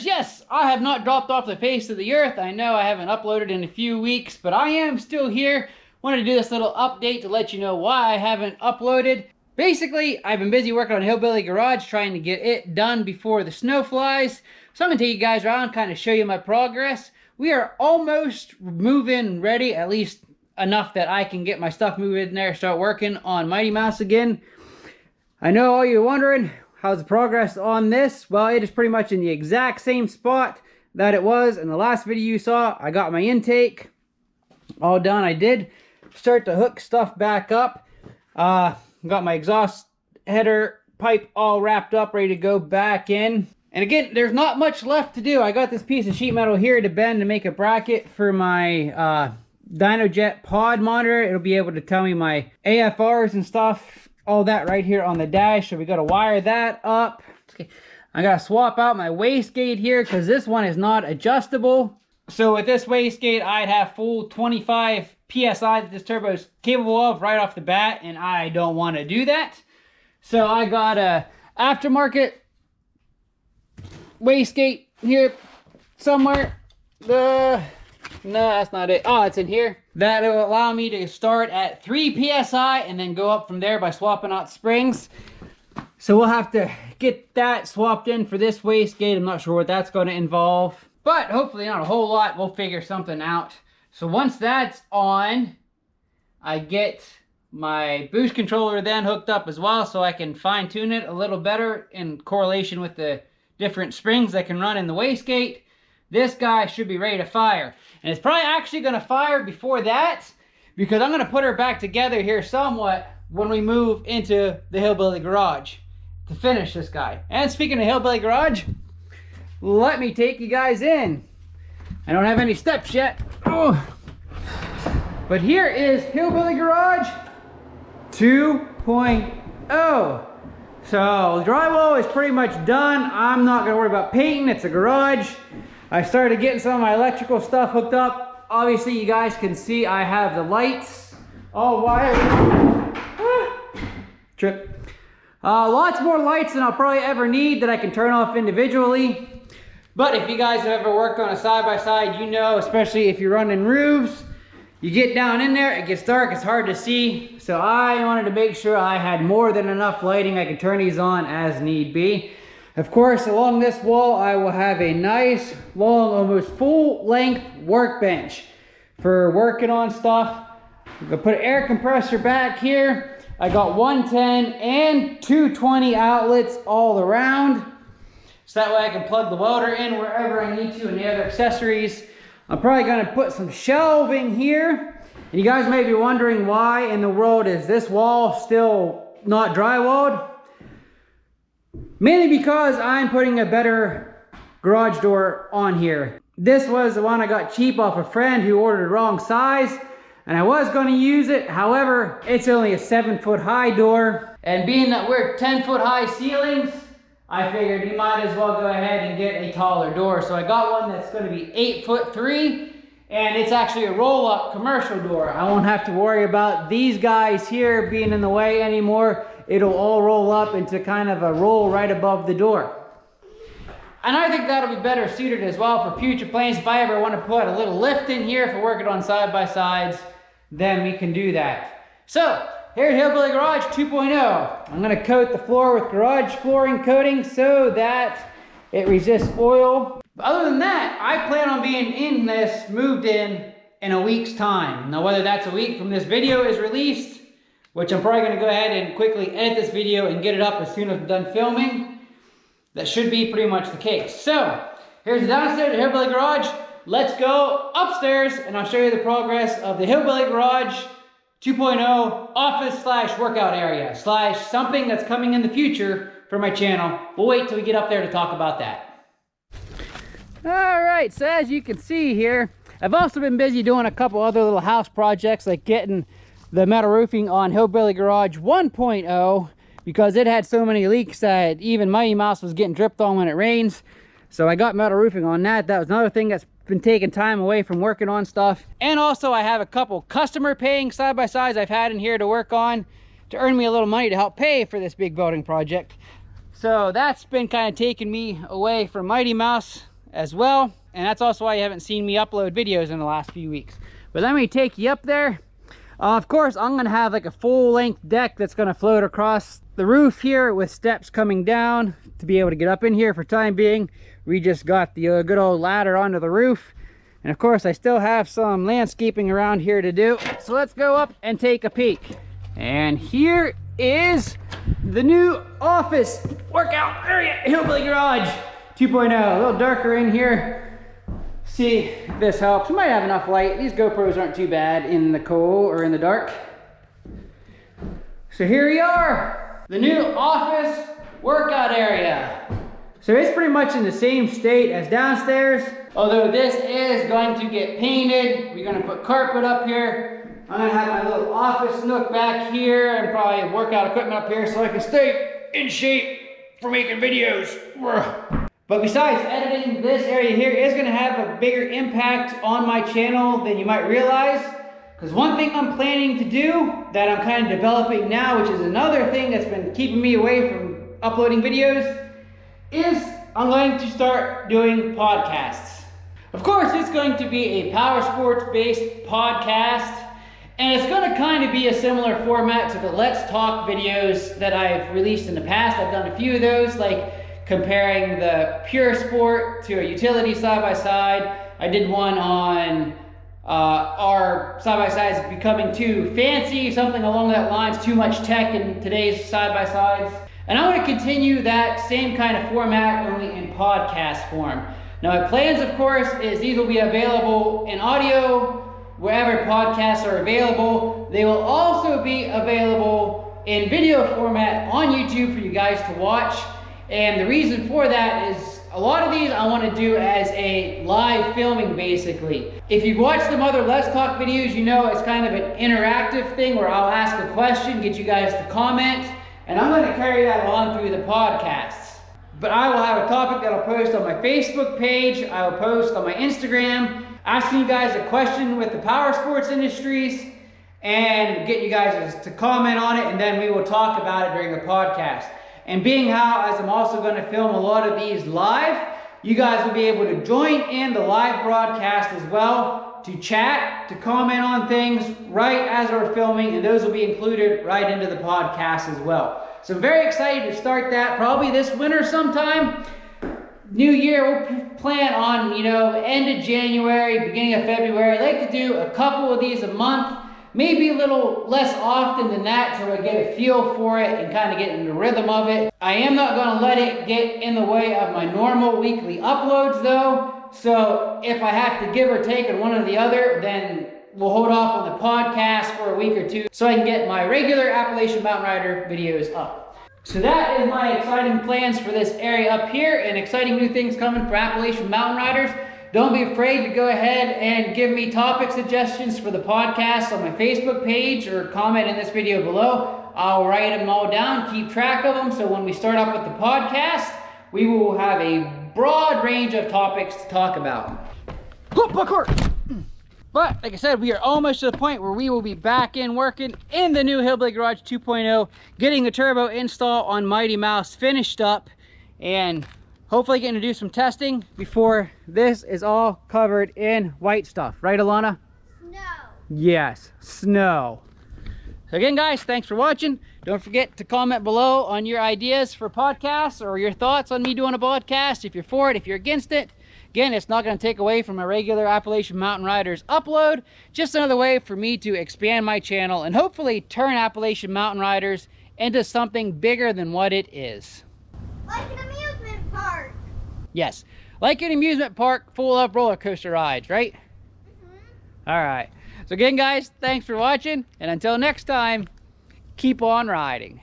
Yes, I have not dropped off the face of the earth. I know I haven't uploaded in a few weeks, but I am still here. Wanted to do this little update to let you know why I haven't uploaded. Basically, I've been busy working on Hillbilly Garage, trying to get it done before the snow flies. So I'm gonna take you guys around, kind of show you my progress. We are almost moving ready, at least enough that I can get my stuff moving in there, start working on Mighty Mouse again. I know all you're wondering, how's the progress on this? Well, it is pretty much in the exact same spot that it was in the last video you saw. I got my intake all done. I did start to hook stuff back up. Uh, got my exhaust header pipe all wrapped up, ready to go back in. And again, there's not much left to do. I got this piece of sheet metal here to bend to make a bracket for my uh, DynoJet pod monitor. It'll be able to tell me my AFRs and stuff all that right here on the dash. So we got to wire that up. Okay. I got to swap out my wastegate here because this one is not adjustable. So with this wastegate, I'd have full 25 PSI that this turbo is capable of right off the bat, and I don't want to do that. So I got a aftermarket wastegate here somewhere. The no, that's not it. Oh, it's in here. That'll allow me to start at 3 PSI and then go up from there by swapping out springs. So we'll have to get that swapped in for this wastegate. I'm not sure what that's going to involve. But hopefully not a whole lot. We'll figure something out. So once that's on, I get my boost controller then hooked up as well so I can fine tune it a little better in correlation with the different springs that can run in the wastegate. This guy should be ready to fire. And it's probably actually going to fire before that because I'm going to put her back together here somewhat when we move into the Hillbilly Garage to finish this guy. And speaking of Hillbilly Garage, let me take you guys in. I don't have any steps yet. Oh. But here is Hillbilly Garage 2.0. So the drywall is pretty much done. I'm not gonna worry about painting, it's a garage. I started getting some of my electrical stuff hooked up. Obviously, you guys can see I have the lights all wired. Ah, trip. Uh, lots more lights than I'll probably ever need that I can turn off individually. But if you guys have ever worked on a side-by-side, -side, you know, especially if you're running roofs, you get down in there, it gets dark, it's hard to see. So I wanted to make sure I had more than enough lighting. I could turn these on as need be. Of course, along this wall, I will have a nice, long, almost full-length workbench for working on stuff. I'm gonna put an air compressor back here. I got 110 and 220 outlets all around. So that way I can plug the welder in wherever I need to and the other accessories. I'm probably gonna put some shelving here. And you guys may be wondering why in the world is this wall still not drywalled? Mainly because I'm putting a better garage door on here. This was the one I got cheap off a friend who ordered wrong size and I was going to use it. However, it's only a seven foot high door. And being that we're 10 foot high ceilings, I figured you might as well go ahead and get a taller door. So I got one that's going to be eight foot three and it's actually a roll up commercial door. I won't have to worry about these guys here being in the way anymore it'll all roll up into kind of a roll right above the door. And I think that'll be better suited as well for future plans. If I ever want to put a little lift in here for working on side-by-sides, then we can do that. So, here at Hillbilly Garage 2.0, I'm going to coat the floor with garage flooring coating so that it resists oil. But other than that, I plan on being in this, moved in, in a week's time. Now, whether that's a week from this video is released, which I'm probably going to go ahead and quickly edit this video and get it up as soon as I'm done filming. That should be pretty much the case. So, here's the downstairs, Hillbilly Garage. Let's go upstairs and I'll show you the progress of the Hillbilly Garage 2.0 office slash workout area slash something that's coming in the future for my channel. We'll wait till we get up there to talk about that. All right, so as you can see here, I've also been busy doing a couple other little house projects like getting the metal roofing on Hillbilly Garage 1.0 because it had so many leaks that even Mighty Mouse was getting dripped on when it rains. So I got metal roofing on that. That was another thing that's been taking time away from working on stuff. And also I have a couple customer paying side-by-sides I've had in here to work on to earn me a little money to help pay for this big building project. So that's been kind of taking me away from Mighty Mouse as well. And that's also why you haven't seen me upload videos in the last few weeks. But let me take you up there. Uh, of course, I'm gonna have like a full length deck that's gonna float across the roof here with steps coming down to be able to get up in here for time being. We just got the uh, good old ladder onto the roof. And of course, I still have some landscaping around here to do. So let's go up and take a peek. And here is the new office workout area, Hillbilly Garage 2.0. A little darker in here. See if this helps. We might have enough light. These GoPros aren't too bad in the cold or in the dark. So here we are, the new office workout area. So it's pretty much in the same state as downstairs, although this is going to get painted. We're gonna put carpet up here. I'm gonna have my little office nook back here and probably workout equipment up here so I can stay in shape for making videos. But besides editing, this area here is going to have a bigger impact on my channel than you might realize. Because one thing I'm planning to do that I'm kind of developing now, which is another thing that's been keeping me away from uploading videos, is I'm going to start doing podcasts. Of course, it's going to be a power sports based podcast. And it's going to kind of be a similar format to the Let's Talk videos that I've released in the past. I've done a few of those, like comparing the pure sport to a utility side by side. I did one on uh, our side by sides becoming too fancy, something along that lines, too much tech in today's side by sides. And I want to continue that same kind of format only in podcast form. Now, my plans, of course, is these will be available in audio wherever podcasts are available. They will also be available in video format on YouTube for you guys to watch. And the reason for that is a lot of these I want to do as a live filming basically. If you've watched some other Let's Talk videos, you know it's kind of an interactive thing where I'll ask a question, get you guys to comment, and I'm going to carry that on through the podcasts. But I will have a topic that I'll post on my Facebook page, I will post on my Instagram, asking you guys a question with the power sports industries, and get you guys to comment on it, and then we will talk about it during the podcast. And being how, as I'm also going to film a lot of these live, you guys will be able to join in the live broadcast as well to chat, to comment on things right as we're filming, and those will be included right into the podcast as well. So I'm very excited to start that probably this winter sometime. New year, we'll plan on, you know, end of January, beginning of February. I like to do a couple of these a month maybe a little less often than that till I get a feel for it and kind of get in the rhythm of it. I am not going to let it get in the way of my normal weekly uploads though. So if I have to give or take on one or the other, then we'll hold off on the podcast for a week or two so I can get my regular Appalachian Mountain Rider videos up. So that is my exciting plans for this area up here and exciting new things coming for Appalachian Mountain Riders. Don't be afraid to go ahead and give me topic suggestions for the podcast on my Facebook page or comment in this video below. I'll write them all down, keep track of them, so when we start up with the podcast, we will have a broad range of topics to talk about. But like I said, we are almost to the point where we will be back in working in the new Hillbilly Garage 2.0, getting the turbo install on Mighty Mouse finished up, and hopefully getting to do some testing before this is all covered in white stuff. Right, Alana? Snow. Yes, snow. So again, guys, thanks for watching. Don't forget to comment below on your ideas for podcasts or your thoughts on me doing a podcast. If you're for it, if you're against it. Again, it's not going to take away from a regular Appalachian Mountain Riders upload. Just another way for me to expand my channel and hopefully turn Appalachian Mountain Riders into something bigger than what it is. Like an amusement park. Yes, like an amusement park full of roller coaster rides, right? Mm -hmm. All right. So again, guys, thanks for watching. And until next time, keep on riding.